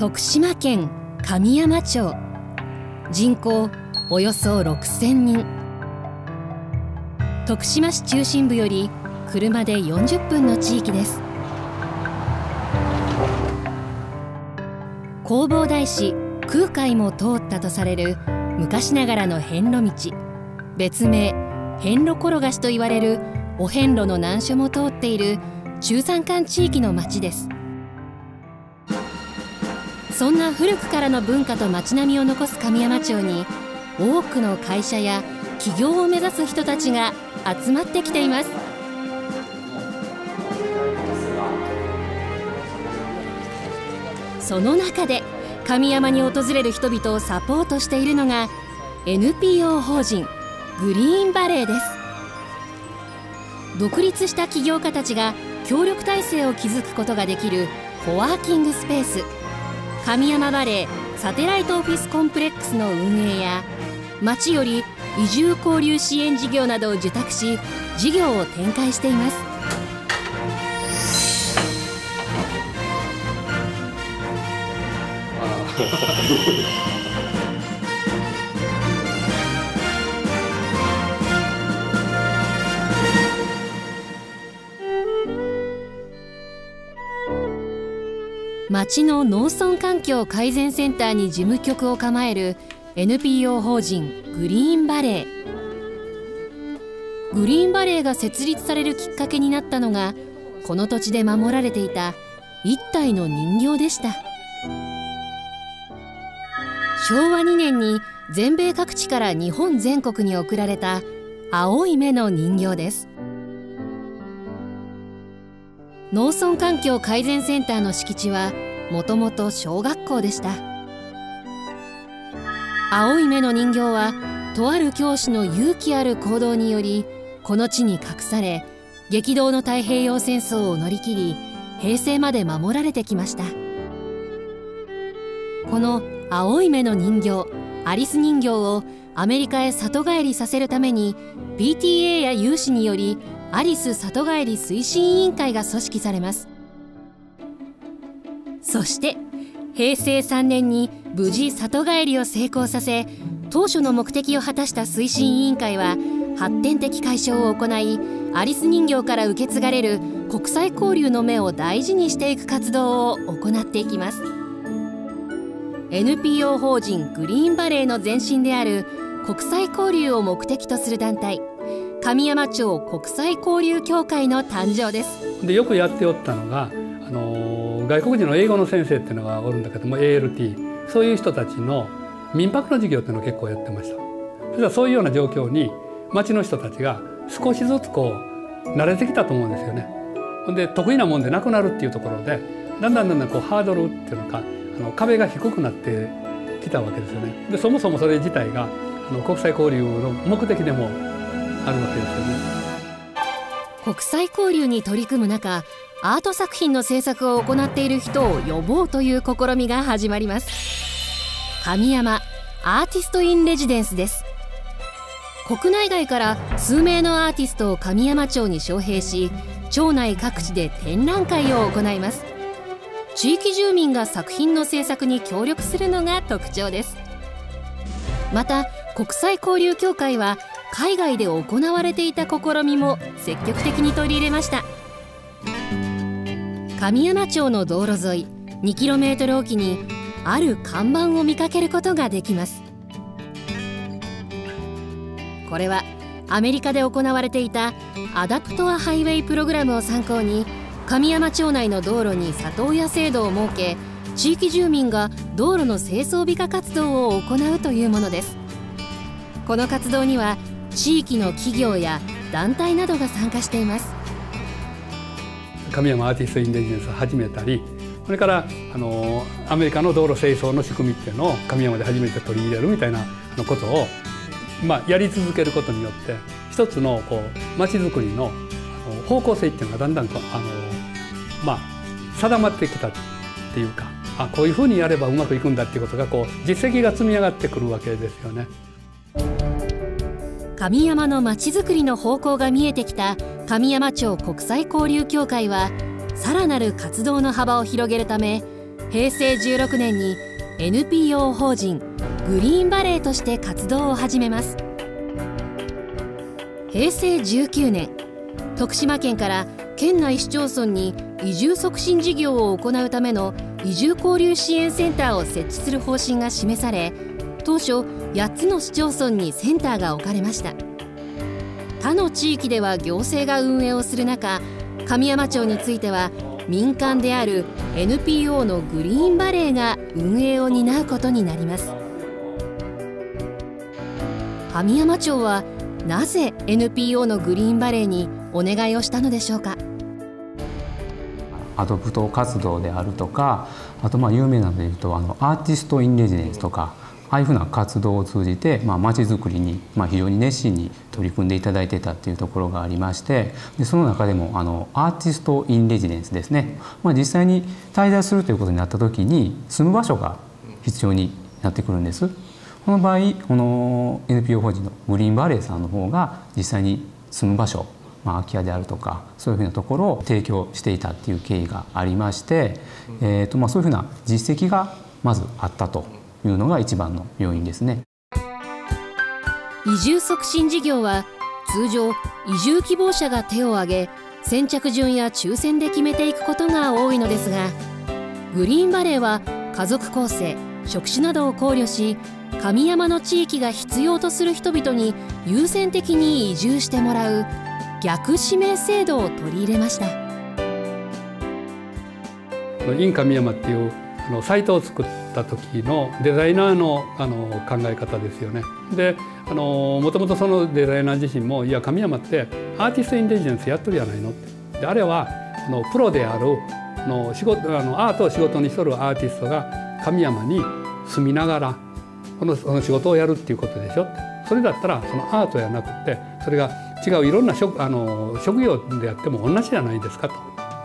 徳島県神山町。人口およそ6000人。徳島市中心部より車で40分の地域です。弘法大師空海も通ったとされる昔ながらの遍路道。別名遍路転がしと言われるお遍路の難所も通っている中山間地域の町です。そんな古くからの文化と街並みを残す神山町に多くの会社や起業を目指す人たちが集まってきています。その中で神山に訪れる人々をサポートしているのが NPO 法人グリーンバレーです。独立した起業家たちが協力体制を築くことができるコワーキングスペース。神山バレーサテライトオフィスコンプレックスの運営や町より移住交流支援事業などを受託し事業を展開しています。町の農村環境改善センターに事務局を構える NPO 法人グリーンバレーグリーンバレーが設立されるきっかけになったのがこの土地で守られていた一体の人形でした。昭和2年に全米各地から日本全国に送られた青い目の人形です。農村環境改善センターの敷地はもともと小学校でした。青い目の人形はとある教師の勇気ある行動によりこの地に隠され激動の太平洋戦争を乗り切り平成まで守られてきました。この青い目の人形アリス人形をアメリカへ里帰りさせるために PTA や有志によりアリス里帰り推進委員会が組織されます。そして平成3年に無事里帰りを成功させ当初の目的を果たした推進委員会は発展的解消を行いアリス人形から受け継がれる国際交流の目を大事にしていく活動を行っていきます。NPO 法人グリーンバレーの前身である国際交流を目的とする団体神山町国際交流協会の誕生です。でよくやっておったのが、あの外国人の英語の先生っていうのがおるんだけども ALT そういう人たちの民泊の授業っていうのを結構やってました。それはそういうような状況に町の人たちが少しずつこう慣れてきたと思うんですよね。で得意なもんでなくなるっていうところでだんだんだんだんこうハードルっていうのかあの壁が低くなってきたわけですよね。でそもそもそれ自体があの国際交流の目的でもあるわけですよね。国際交流に取り組む中アート作品の制作を行っている人を呼ぼうという試みが始まります。神山アーティスト・イン・レジデンスです。国内外から数名のアーティストを神山町に招聘し町内各地で展覧会を行います。地域住民が作品の制作に協力するのが特徴です。また国際交流協会は海外で行われていた試みも積極的に取り入れました。神山町の道路沿い 2km おきにある看板を見かけることができます。これはアメリカで行われていたアダプトアハイウェイプログラムを参考に神山町内の道路に里親制度を設け地域住民が道路の清掃美化活動を行うというものです。この活動には地域の企業や団体などが参加しています。神山アーティスト・イン・レジデンスを始めたりそれからあのアメリカの道路清掃の仕組みっていうのを神山で初めて取り入れるみたいなことを、まあ、やり続けることによって一つのこう街づくりの方向性っていうのがだんだんあの、まあ、定まってきたっていうかあこういうふうにやればうまくいくんだっていうことがこう実績が積み上がってくるわけですよね。神山のまちづくりの方向が見えてきた神山町国際交流協会はさらなる活動の幅を広げるため平成16年に NPO 法人グリーンバレーとして活動を始めます。平成19年徳島県から県内市町村に移住促進事業を行うための移住交流支援センターを設置する方針が示され当初8つの市町村にセンターが置かれました。他の地域では行政が運営をする中神山町については民間である NPO のグリーンバレーが運営を担うことになります。神山町はなぜ NPO のグリーンバレーにお願いをしたのでしょうか？アドプト活動であるとかあとまあ有名なのでいうとあのアーティスト・イン・レジデンスとかああいうふうな活動を通じてまあ街づくりにまあ非常に熱心に取り組んでいただいてたっていうところがありましてでその中でもあのアーティスト・イン・レジデンスですね、まあ、実際に滞在するということになった時に住む場所が必要になってくるんです。この場合この NPO 法人のグリーンバレーさんの方が実際に住む場所まあ、空き家であるとかそういうふうなところを提供していたっていう経緯がありまして、えーとまあ、そういうふうな実績がまずあったというのが一番の要因ですね。移住促進事業は通常移住希望者が手を挙げ先着順や抽選で決めていくことが多いのですがグリーンバレーは家族構成職種などを考慮し神山の地域が必要とする人々に優先的に移住してもらう逆指名制度を取り入れましたイン神山っていうあのサイトを作った時のデザイナーのあの考え方ですよね。でもともとそのデザイナー自身も「いや神山ってアーティストインテリジェンスやっとるやないの」って。であれはあのプロであるの仕事あのアートを仕事にしとるアーティストが神山に住みながらこのその仕事をやるっていうことでしょ。それだったらそのアートやなくてそれが違ういろんな職あの職業であっても同じじゃないですかと。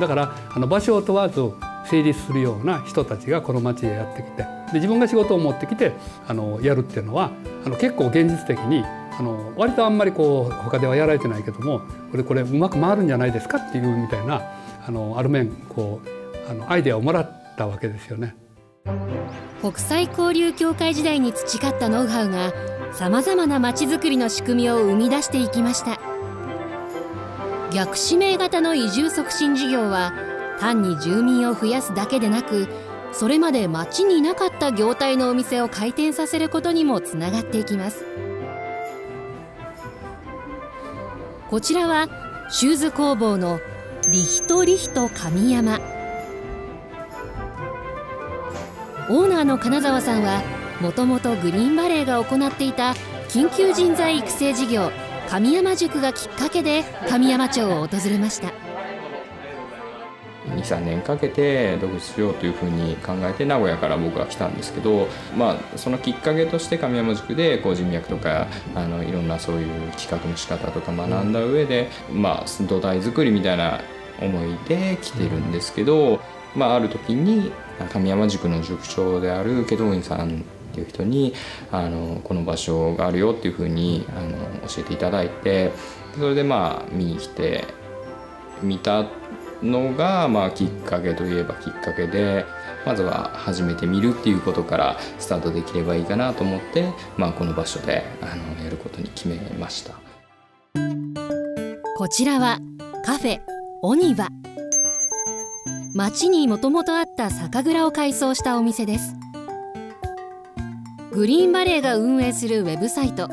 だからあの場所を問わず成立するような人たちがこの町へやってきてで自分が仕事を持ってきてあのやるっていうのはあの結構現実的にあの割とあんまりこう他ではやられてないけどもこれこれうまく回るんじゃないですかっていうみたいなあのある面こうあのアイデアをもらったわけですよね。国際交流協会時代に培ったノウハウがさまざまなまちづくりの仕組みを生み出していきました逆指名型の移住促進事業は単に住民を増やすだけでなくそれまで町になかった業態のお店を開店させることにもつながっていきます。こちらはシューズ工房のリヒトリヒト神山。オーナーの金沢さんはもともとグリーンバレーが行っていた緊急人材育成事業神山塾がきっかけで神山町を訪れました。23年かけて独立しようというふうに考えて名古屋から僕は来たんですけど、まあ、そのきっかけとして神山塾でこう人脈とかあのいろんなそういう企画の仕方とか学んだ上で、まあ、土台作りみたいな思いで来てるんですけど、まあ、ある時に神山塾の塾長である祁答院さんっていう人にあのこの場所があるよっていうふうにあの教えていただいてそれでまあ見に来て見たのが、まあ、きっかけといえばきっかけでまずは始めてみるっていうことからスタートできればいいかなと思って、まあ、この場所であのやることに決めました。こちらはカフェオニバ。町にもともとあった酒蔵を改装したお店です。グリーンバレーが運営するウェブサイト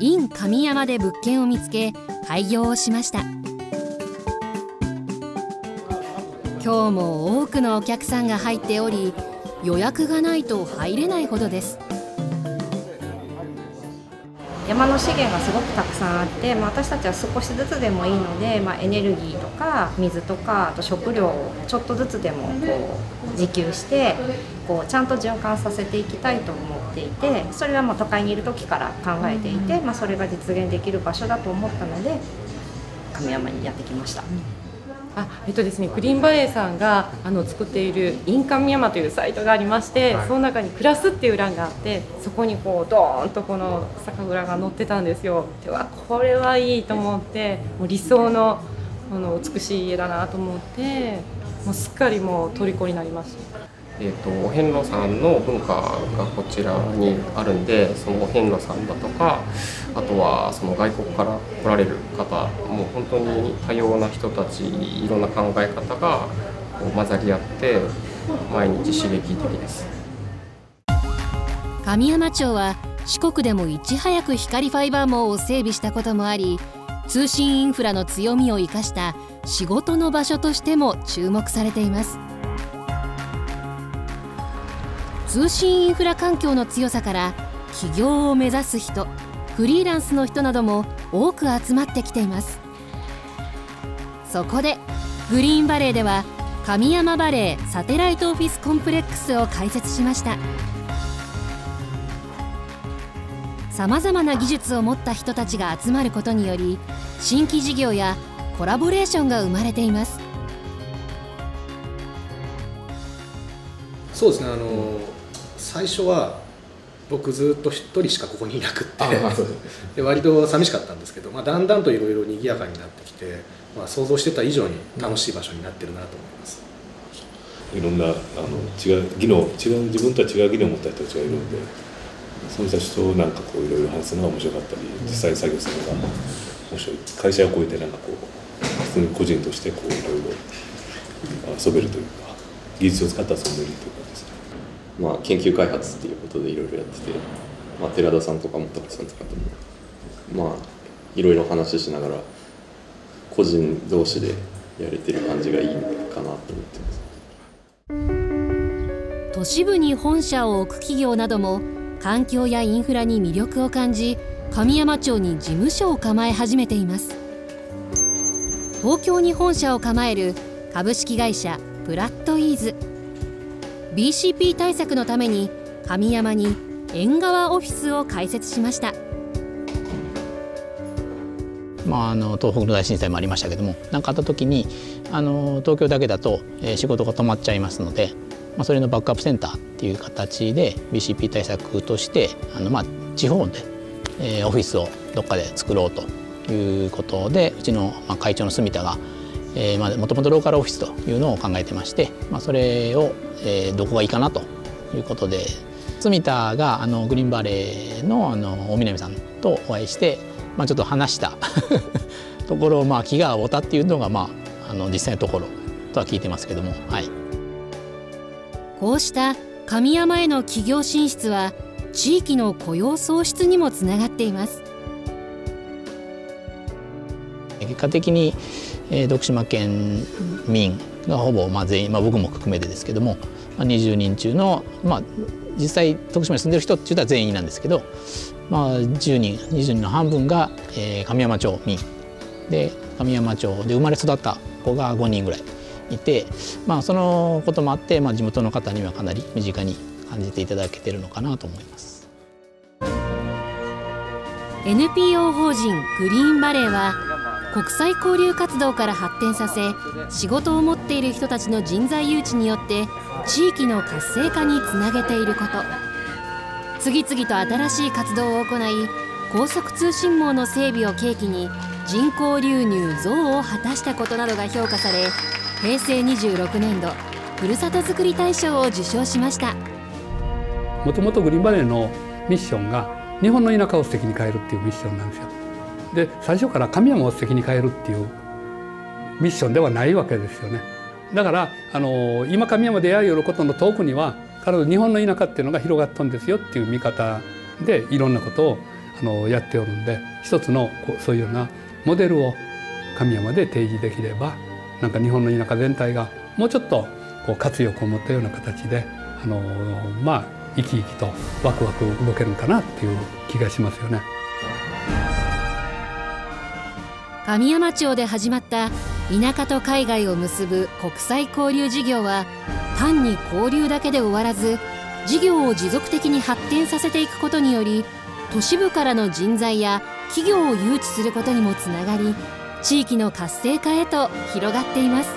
in 神山で物件を見つけ開業をしました。今日も多くのお客さんが入っており予約がないと入れないほどです山の資源がすごくたくさんあって、まあ、私たちは少しずつでもいいので、まあ、エネルギーとか水とかあと食料をちょっとずつでもこう自給してこうちゃんと循環させていきたいと思っていてそれはもう都会にいる時から考えていて、まあ、それが実現できる場所だと思ったので亀山にやってきました。あえっとですね、グリーンバレーさんがあの作っているインカミヤマというサイトがありまして、はい、その中に「プラス」っていう欄があってそこにこうドーンとこの酒蔵が載ってたんですよ。ではこれはいいと思ってもう理想のあの美しい家だなと思ってもうすっかりもう虜になりましたえーと、お遍路さんの文化がこちらにあるんでそのお遍路さんだとかあとはその外国から来られる方もう本当に多様な人たちいろんな考え方がこう混ざり合って毎日刺激的です。神山町は四国でもいち早く光ファイバー網を整備したこともあり通信インフラの強みを生かした仕事の場所としても注目されています。通信インフラ環境の強さから起業を目指す人フリーランスの人なども多く集まってきています。そこでグリーンバレーでは神山バレーサテライトオフィスコンプレックスを開設しました。さまざまな技術を持った人たちが集まることにより新規事業やコラボレーションが生まれています。そうですねあの最初は僕ずっと一人しかここにいなくって。で割と寂しかったんですけど、まあ、だんだんといろいろ賑やかになってきて、まあ、想像してた以上に楽しい場所になってるなと思います。いろんなあの違う技能違う自分とは違う技能を持った人たちがいるんでそう人たちとなんかこういろいろ話すのが面白かったり実際に作業するのが面白い。会社を超えてなんかこう普通に個人としてこういろいろ遊べるというか技術を使って遊んでるというかまあ研究開発っていうことでいろいろやってて、まあ、寺田さんとか本さんとかともまあいろいろ話しながら個人同士でやれてる感じがいいかなと思ってます。都市部に本社を置く企業なども環境やインフラに魅力を感じ神山町に事務所を構え始めています。東京に本社を構える株式会社プラットイーズ。BCP 対策のために神山に縁側オフィスを開設しました。まあ、あの東北の大震災もありましたけども何かあった時にあの東京だけだと、えー、仕事が止まっちゃいますので、まあ、それのバックアップセンターっていう形で BCP 対策としてあの、まあ、地方で、えー、オフィスをどっかで作ろうということでうちの、まあ、会長の住田がえー、まあ、もともとローカルオフィスというのを考えてまして、まあ、それを、えー、どこがいいかなということで住田があのグリーンバレーのあの大南さんとお会いして、まあ、ちょっと話した ところ、まあ、気が合うたっていうのが、まあ、あの実際のところとは聞いてますけども、はい、こうした神山への企業進出は地域の雇用創出にもつながっています。結果的にえー、徳島県民がほぼ、まあ、全員、まあ、僕も含めてですけども、まあ、20人中の、まあ、実際徳島に住んでる人っていうのは全員なんですけど、まあ、10人20人の半分が、えー、神山町民で神山町で生まれ育った子が5人ぐらいいて、まあ、そのこともあって、まあ、地元の方にはかなり身近に感じていただけてるのかなと思います。NPO 法人グリーンバレーは国際交流活動から発展させ仕事を持っている人たちの人材誘致によって地域の活性化につなげていること。次々と新しい活動を行い高速通信網の整備を契機に人口流入増を果たしたことなどが評価され平成26年度ふるさとづくり大賞を受賞しました。もともとグリーンバレーのミッションが日本の田舎を素敵に変えるっていうミッションなんですよ。で最初から神山を素敵に変えるっていうミッションではないわけですよねだからあの今神山でやることの遠くには彼女日本の田舎っていうのが広がったんですよっていう見方でいろんなことをあのやっておるんで一つのこうそういうようなモデルを神山で提示できればなんか日本の田舎全体がもうちょっとこう活力を持ったような形であのまあ生き生きとワクワク動けるかなっていう気がしますよね。神山町で始まった田舎と海外を結ぶ国際交流事業は単に交流だけで終わらず事業を持続的に発展させていくことにより都市部からの人材や企業を誘致することにもつながり地域の活性化へと広がっています。